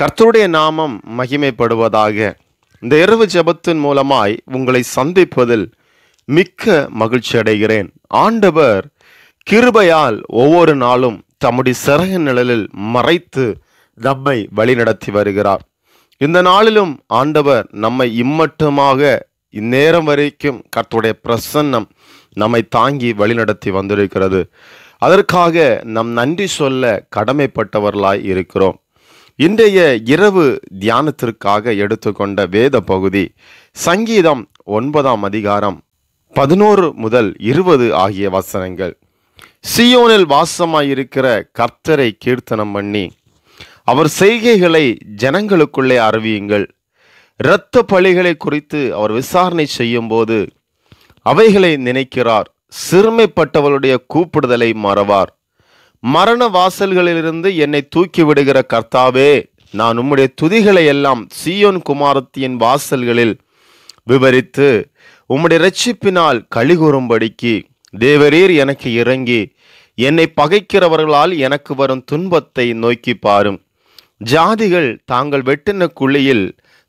கர்த்தருடைய நாமம் மகிமைப்படுவதாக. இந்த இரவு ஜெபத்தின் மூலமாய் உங்களை சந்திப்பதில் மிக்க மகிழ்ச்சி அடைகிறேன். ஆண்டவர் கிருபையால் ஒவ்வொரு நாளும் தம்முடைய சிறகு நிழலில் மறைத்து நம்மை வழிநடத்தி வருகிறார். இந்த நாளிலும் ஆண்டவர் நம்மை இம்மட்டுமாக இந்நேரம் வரைக்கும் கர்த்தருடைய பிரசன்னம் நம்மை தாங்கி வழிநடத்தி வந்திருக்கிறது. அதற்காக நம் நன்றி சொல்ல கடமைப்பட்டவர்களாய் இருக்கிறோம். இன்றைய இரவு தியானத்திற்காக எடுத்துக்கொண்ட வேத பகுதி சங்கீதம் ஒன்பதாம் அதிகாரம் பதினோரு முதல் இருபது ஆகிய வசனங்கள். சியோனில் வாசமாயிருக்கிற கர்த்தரை கீர்த்தனம் பண்ணி அவர் செய்கைகளை ஜனங்களுக்குள்ளே அறிவியுங்கள். இரத்த பழிகளை குறித்து அவர் விசாரணை செய்யும் போது அவைகளை நினைக்கிறார். சிறுமைப்பட்டவளுடைய கூப்பிடுதலை மறவார். மரண வாசல்களிலிருந்து என்னை தூக்கி விடுகிற கர்த்தாவே நான் உம்முடைய துதிகளை எல்லாம் சீயோன் குமாரத்தியின் வாசல்களில் விவரித்து உம்முடைய ரட்சிப்பினால் கழிகூறும்படிக்கு தேவரீர் எனக்கு இறங்கி என்னை பகைக்கிறவர்களால் எனக்கு வரும் துன்பத்தை நோக்கி பாரும். ஜாதிகள் தாங்கள் வெட்டின குழியில்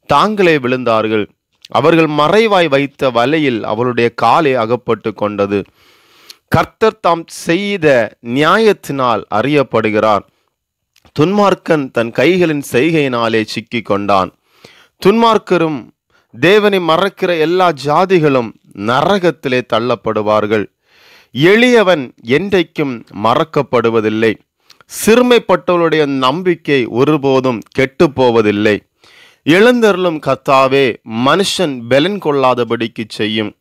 தாங்களே விழுந்தார்கள். அவர்கள் மறைவாய் வைத்த வலையில் அவளுடைய காலை அகப்பட்டு கொண்டது. கர்த்தர் தாம் செய்த நியாயத்தினால் அறியப்படுகிறார். துன்மார்க்கன் தன் கைகளின் செய்கையினாலே சிக்கிக் கொண்டான். துன்மார்க்கரும் தேவனை மறக்கிற எல்லா ஜாதிகளும் நரகத்திலே தள்ளப்படுவார்கள். எளியவன் என்றைக்கும் மறக்கப்படுவதில்லை. சிறுமைப்பட்டவருடைய நம்பிக்கை ஒருபோதும் கெட்டு போவதில்லை எழுந்தருளும் கத்தாவே மனுஷன் பெலன் கொள்ளாதபடிக்கு செய்யும்.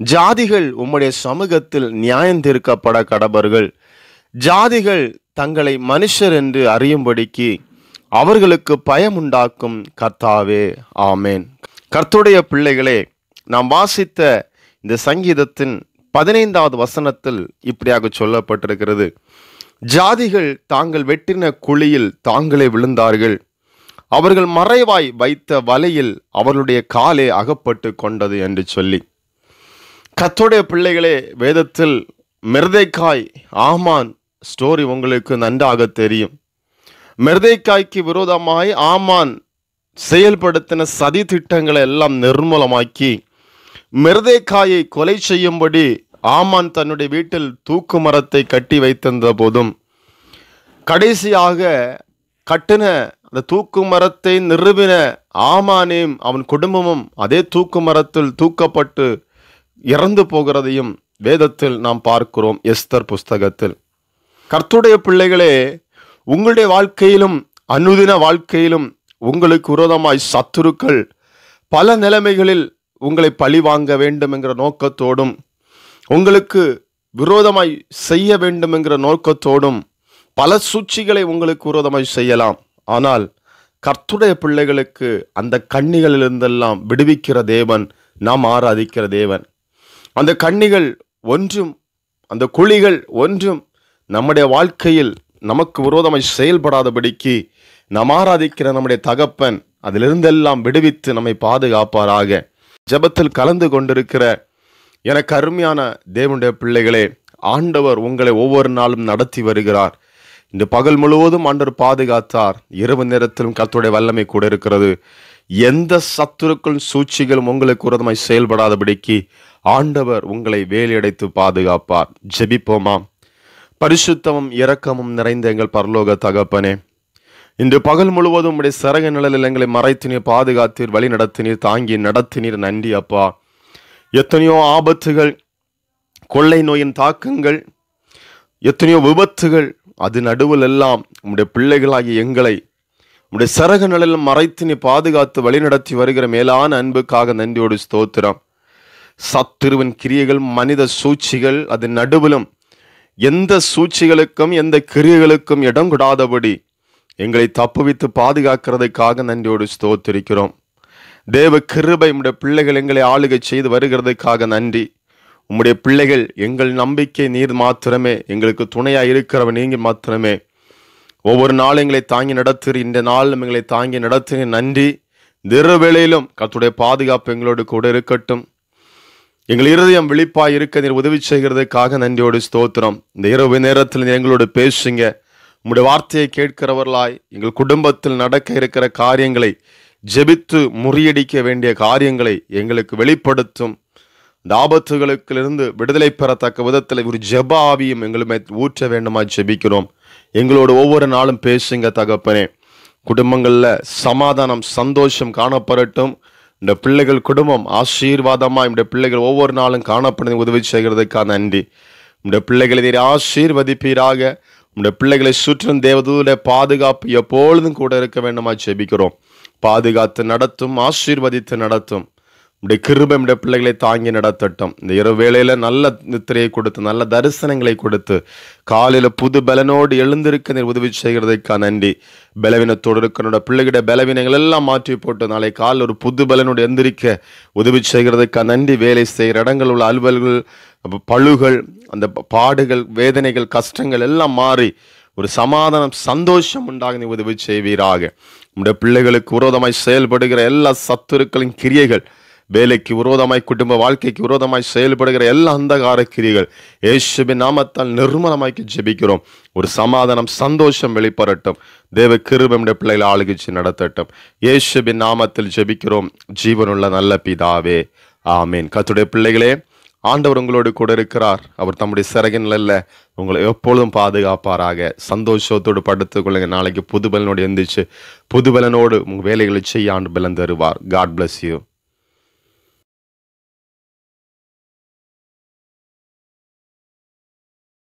ஜாதிகள் உம்முடைய சமூகத்தில் நியாயந்தீர்க்கப்பட கடவர்கள் ஜாதிகள் தங்களை மனுஷர் என்று அறியும்படிக்கு அவர்களுக்கு பயம் உண்டாக்கும் கர்த்தாவே ஆமேன். கர்த்துடைய பிள்ளைகளே நாம் வாசித்த இந்த சங்கீதத்தின் பதினைந்தாவது வசனத்தில் இப்படியாக சொல்லப்பட்டிருக்கிறது. ஜாதிகள் தாங்கள் வெட்டின குழியில் தாங்களே விழுந்தார்கள். அவர்கள் மறைவாய் வைத்த வலையில் அவர்களுடைய காலே அகப்பட்டு கொண்டது என்று சொல்லி. கத்தோடைய பிள்ளைகளே வேதத்தில் மிருதைக்காய் ஆமான் ஸ்டோரி உங்களுக்கு நன்றாக தெரியும். மிருதைக்காய்க்கு விரோதமாய் ஆமான் செயல்படுத்தின சதி திட்டங்களை எல்லாம் நிர்மூலமாக்கி மிருதைக்காயை கொலை செய்யும்படி ஆமான் தன்னுடைய வீட்டில் தூக்கு மரத்தை கட்டி வைத்திருந்த போதும் கடைசியாக கட்டின அந்த தூக்கு மரத்தை நிறுவின ஆமானையும் அவன் குடும்பமும் அதே தூக்கு மரத்தில் தூக்கப்பட்டு இறந்து போகிறதையும் வேதத்தில் நாம் பார்க்கிறோம் எஸ்தர் புஸ்தகத்தில். கர்த்துடைய பிள்ளைகளே உங்களுடைய வாழ்க்கையிலும் அனுதின வாழ்க்கையிலும் உங்களுக்கு விரோதமாய் சத்துருக்கள் பல நிலைமைகளில் உங்களை பழி வாங்க வேண்டும் என்கிற நோக்கத்தோடும் உங்களுக்கு விரோதமாய் செய்ய வேண்டும் என்கிற நோக்கத்தோடும் பல சூழ்ச்சிகளை உங்களுக்கு விரோதமாய் செய்யலாம். ஆனால் கர்த்துடைய பிள்ளைகளுக்கு அந்த கண்ணிகளிலிருந்தெல்லாம் விடுவிக்கிற தேவன் நாம் ஆராதிக்கிற தேவன். அந்த கண்ணிகள் ஒன்றும் அந்த குழிகள் ஒன்றும் நம்முடைய வாழ்க்கையில் நமக்கு விரோதமாய் செயல்படாதபடிக்கு நாம் ஆராதிக்கிற நம்முடைய தகப்பன் அதிலிருந்தெல்லாம் விடுவித்து நம்மை பாதுகாப்பாராக. ஜெபத்தில் கலந்து கொண்டிருக்கிற எனக்கு அருமையான தேவனுடைய பிள்ளைகளே ஆண்டவர் உங்களை ஒவ்வொரு நாளும் நடத்தி வருகிறார். இந்த பகல் முழுவதும் ஆண்டவர் பாதுகாத்தார். இரவு நேரத்திலும் கத்துடைய வல்லமை கூட இருக்கிறது. எந்த சத்துருக்கள் சூழ்ச்சிகளும் உங்களுக்கு உரதமாய் செயல்படாதபடிக்கு ஆண்டவர் உங்களை வேலையடைத்து பாதுகாப்பார். ஜெபிப்போமாம் பரிசுத்தமும் இரக்கமும் நிறைந்த எங்கள் பரலோக தகப்பனே இன்று பகல் முழுவதும் உடைய சரக நிழலில் எங்களை மறைத்து பாதுகாத்தீர் வழி நடத்தினீர் தாங்கி நடத்தினீர் நன்றி அப்பா. எத்தனையோ ஆபத்துகள் கொள்ளை நோயின் தாக்கங்கள் எத்தனையோ விபத்துகள் அது நடுவில் எல்லாம் உடைய பிள்ளைகளாகிய எங்களை உடைய சரக நிழலில் மறைத்து நீ பாதுகாத்து வழிநடத்தி வருகிற மேலான அன்புக்காக நன்றியோடு ஸ்தோத்திரம். சத்துருவின் கிரியைகள் மனித சூழ்ச்சிகள் அதன் நடுவிலும் எந்த சூழ்ச்சிகளுக்கும் எந்த கிரியைகளுக்கும் இடம் கொடாதபடி எங்களை தப்புவித்து பாதுகாக்கிறதுக்காக நன்றியோடு ஸ்தோத்திருக்கிறோம். தேவ கிருபை உம்முடைய பிள்ளைகள் எங்களை ஆளுகை செய்து வருகிறதுக்காக நன்றி. உம்முடைய பிள்ளைகள் எங்கள் நம்பிக்கை நீர் மாத்திரமே எங்களுக்கு துணையாக இருக்கிறவன் நீங்கள் மாத்திரமே. ஒவ்வொரு நாளும் எங்களை தாங்கி நடத்துகிற இந்த நாளும் எங்களை தாங்கி நடத்துகிற நன்றி. திருவேளையிலும் கத்துடைய பாதுகாப்பு எங்களோடு கூட இருக்கட்டும். எங்கள் இருதயம் விழிப்பாய் இருக்க நீர் உதவி செய்கிறதுக்காக நன்றியோடு ஸ்தோத்திரம். இந்த இரவு நேரத்தில் நீ எங்களோடு பேசுங்க. உங்களுடைய வார்த்தையை கேட்கிறவர்களாய் எங்கள் குடும்பத்தில் நடக்க இருக்கிற காரியங்களை ஜெபித்து முறியடிக்க வேண்டிய காரியங்களை எங்களுக்கு வெளிப்படுத்தும். இந்த ஆபத்துகளுக்கிலிருந்து விடுதலை பெறத்தக்க விதத்தில் ஒரு ஜெப ஆவியும் எங்களுமே ஊற்ற வேண்டுமா ஜெபிக்கிறோம். எங்களோடு ஒவ்வொரு நாளும் பேசுங்க தகப்பனே. குடும்பங்களில் சமாதானம் சந்தோஷம் காணப்படட்டும். இந்த பிள்ளைகள் குடும்பம் ஆசீர்வாதமாக இந்த பிள்ளைகள் ஒவ்வொரு நாளும் காணப்படுது உதவி செய்கிறதுக்காக நன்றி. இந்த பிள்ளைகளை நீர் ஆசீர்வதிப்பீராக. இந்த பிள்ளைகளை சுற்றும் தேவதூட பாதுகாப்பு எப்பொழுதும் கூட இருக்க வேண்டுமா ஜெபிக்கிறோம். பாதுகாத்து நடத்தும் ஆசீர்வதித்து நடத்தும். உடைய கிருபை உடைய பிள்ளைகளை தாங்கி நடத்தட்டும். இந்த இரவு வேளையில் நல்ல நித்திரையை கொடுத்து நல்ல தரிசனங்களை கொடுத்து காலையில் புது பலனோடு எழுந்திருக்க நீர் உதவி செய்கிறதுக்கா நன்றி. பலவீனத்தோடு இருக்கனோட பிள்ளைகிட பலவீனங்கள் எல்லாம் மாற்றி போட்டு நாளை காலில் ஒரு புது பலனோடு எந்திரிக்க உதவி செய்கிறதுக்கா நன்றி. வேலை செய்கிற இடங்கள் உள்ள அலுவல்கள் பழுகள் அந்த பாடுகள் வேதனைகள் கஷ்டங்கள் எல்லாம் மாறி ஒரு சமாதானம் சந்தோஷம் உண்டாக நீ உதவி செய்வீராக. உடைய பிள்ளைகளுக்கு விரோதமாய் செயல்படுகிற எல்லா சத்துருக்களின் கிரியைகள் வேலைக்கு விரோதமாய் குடும்ப வாழ்க்கைக்கு விரோதமாய் செயல்படுகிற எல்லா அந்தகார கிரிகள் இயேசுவின் நாமத்தால் நிர்மலமாக்கி ஜெபிக்கிறோம். ஒரு சமாதானம் சந்தோஷம் வெளிப்படட்டும். தேவ கிருபமுடைய பிள்ளைகளை ஆளுகிச்சு நடத்தட்டும். இயேசுவின் நாமத்தில் ஜெபிக்கிறோம். ஜீவனுள்ள நல்ல பிதாவே ஆமீன். கத்துடைய பிள்ளைகளே ஆண்டவர் உங்களோடு கூட இருக்கிறார். அவர் தம்முடைய சிறகின்ல உங்களை எப்பொழுதும் பாதுகாப்பாராக. சந்தோஷத்தோடு படுத்துக்கொள்ளுங்க நாளைக்கு புது பலனோடு எந்திரிச்சு புது பலனோடு வேலைகளை செய்ய ஆண்டு பலன் தருவார். God bless you